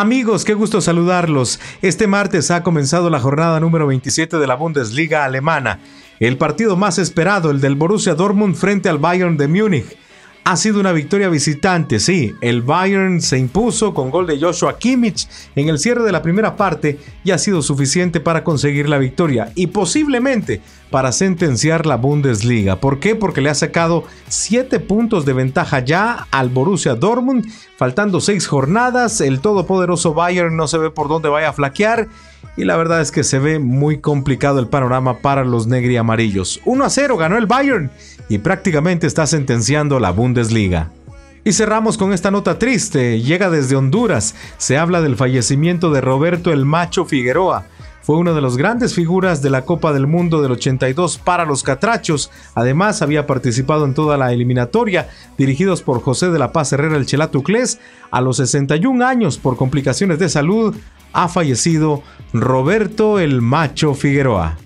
Amigos, qué gusto saludarlos. Este martes ha comenzado la jornada número 27 de la Bundesliga alemana. El partido más esperado, el del Borussia Dortmund frente al Bayern de Múnich. Ha sido una victoria visitante, sí. El Bayern se impuso con gol de Joshua Kimmich en el cierre de la primera parte y ha sido suficiente para conseguir la victoria y posiblemente para sentenciar la Bundesliga. ¿Por qué? Porque le ha sacado 7 puntos de ventaja ya al Borussia Dortmund. Faltando 6 jornadas, el todopoderoso Bayern no se ve por dónde vaya a flaquear y la verdad es que se ve muy complicado el panorama para los negri amarillos. 1 a 0 ganó el Bayern y prácticamente está sentenciando la Bundesliga. Y cerramos con esta nota triste, llega desde Honduras, se habla del fallecimiento de Roberto el Macho Figueroa. Fue una de las grandes figuras de la Copa del Mundo del 82 para los Catrachos. Además, había participado en toda la eliminatoria, dirigidos por José de la Paz Herrera el Chelatuclés. A los 61 años, por complicaciones de salud, ha fallecido Roberto el Macho Figueroa.